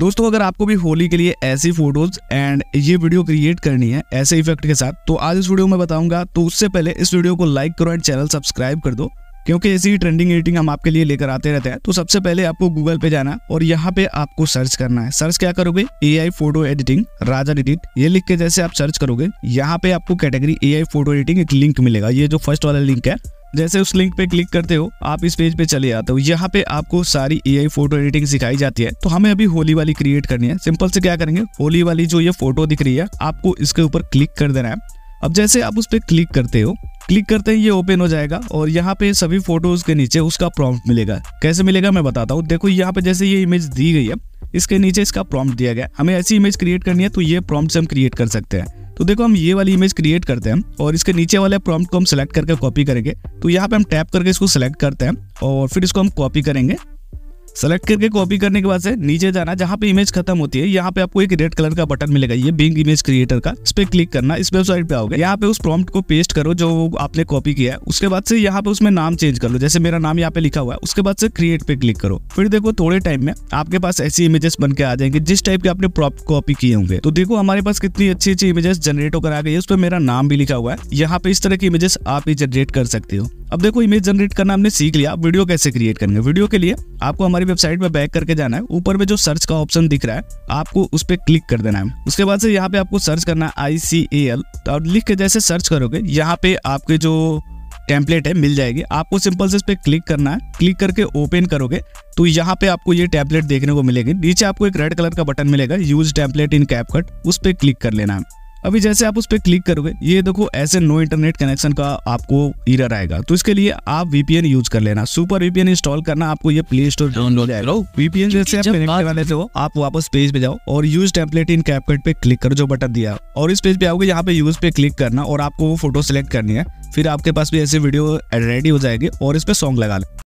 दोस्तों, अगर आपको भी होली के लिए ऐसी फ़ोटोज़ एंड ये वीडियो क्रिएट करनी है, ऐसे इफ़ेक्ट के साथ तो आज इस वीडियो में बताऊँगा। तो उससे पहले इस वीडियो को लाइक करो एंड चैनल सब्सक्राइब कर दो, क्योंकि ऐसी ही ट्रेंडिंग एडिटिंग हम आपके लिए लेकर आते रहते हैं। तो सबसे पहले आपको गूगल पे जाना और यहाँ पे आपको सर्च करना है। सर्च क्या करोगे? A I photo editing Raja edit ये लिख के जैसे आप सर्च करोगे, यहाँ पे आपको category A I photo editing एक लिंक मिलेगा। ये जो फ़र्स्ट वाला लिंक है जैसे उस लिंक पे क्लिक करते हो, आप इस पेज पे चले आते हो। यहाँ पे आपको सारी एआई फ़ोटो एडिटिंग सिखाई जाती है। तो हमें अभी होली वाली क्रिएट करनी है। सिंपल से क्या करेंगे? होली वाली जो ये फ़ोटो दिख रही है, आपको इसके ऊपर क्लिक कर देना है। अब जैसे आप उस पर क्लिक करते हो क्लिक करते ही ये ओपन हो जाएगा और यहाँ पे सभी फ़ोटोज़ के नीचे उसका प्रॉम्प्ट मिलेगा। कैसे मिलेगा मैं बताता हूँ। देखो यहाँ पे जैसे ये इमेज दी गई है, इसके नीचे इसका प्रॉम्प्ट दिया गया हमें ऐसी इमेज क्रिएट करनी है तो ये प्रॉम्प्ट से हम क्रिएट कर सकते हैं। तो देखो हम ये वाली इमेज क्रिएट करते हैं और इसके नीचे वाले प्रॉम्प्ट को हम सेलेक्ट करके कॉपी करेंगे। तो यहाँ पे हम टैप करके इसको सेलेक्ट करते हैं और फिर इसको हम कॉपी करेंगे। सेलेक्ट करके कॉपी करने के बाद से नीचे जाना, जहाँ पे इमेज खत्म होती है, यहाँ पे आपको एक रेड कलर का बटन मिलेगा। ये बिंग इमेज क्रिएटर का, इस पे क्लिक करना, इस वेबसाइट पे आओगे। यहाँ पे उस प्रॉम्प्ट को पेस्ट करो, जो आपने कॉपी किया है। उसके बाद से यहाँ पे उसमें नाम चेंज कर लो। जैसे मेरा नाम यहाँ पे लिखा हुआ है, उसके बाद से क्रिएट पे क्लिक करो। फिर देखो, थोड़े टाइम में आपके पास ऐसी इमेजेस बन के आ जाएँगे, जिस टाइप के आपने प्रॉप कॉपी किए होंगे। तो देखो, हमारे पास कितनी अच्छी अच्छी इमेजेस जनरेट होकर आ गई है। उस पर मेरा नाम भी लिखा हुआ है। यहाँ पे इस तरह की इमेजेस आप ही जनरेट कर सकते हो। अब देखो इमेज जनरेट करना हमने सीख लिया। वीडियो कैसे क्रिएट करेंगे वीडियो के लिए आपको हमारी वेबसाइट में बैक करके जाना है। ऊपर में जो सर्च का ऑप्शन दिख रहा है, आपको उस पर क्लिक कर देना है। उसके बाद से यहाँ पे आपको सर्च करना है आई सी ए एल और लिख के जैसे सर्च करोगे, यहाँ पे आपके जो टेम्पलेट है, मिल जाएगी। आपको सिंपल से इस पर क्लिक करना है। क्लिक करके ओपन करोगे तो यहाँ पे आपको ये टैबलेट देखने को मिलेगी। नीचे आपको एक रेड कलर का बटन मिलेगा यूज़ टैबलेट इन कैपकट उस पर क्लिक कर लेना है। अभी जैसे आप उस पर क्लिक करोगे ये देखो ऐसे नो इंटरनेट कनेक्शन का आपको इरर आएगा। तो इसके लिए आप वीपीएन यूज़ कर लेना। सुपर वीपीएन इंस्टॉल करना आपको ये प्ले स्टोर डाउनलोड वीपीएन जैसे आप कनेक्ट लेते हो आप वापस पेज पे जाओ और यूज़ टेम्पलेट इन कैपकट पे क्लिक करो जो बटन दिया। और इस पेज पे आओगे यहाँ पे यूज़ पे क्लिक करना और आपको वो फ़ोटो सिलेक्ट करनी है। फिर आपके पास भी ऐसे वीडियो रेडी हो जाएगी और इस पे सॉन्ग लगा ले